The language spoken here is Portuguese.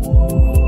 Música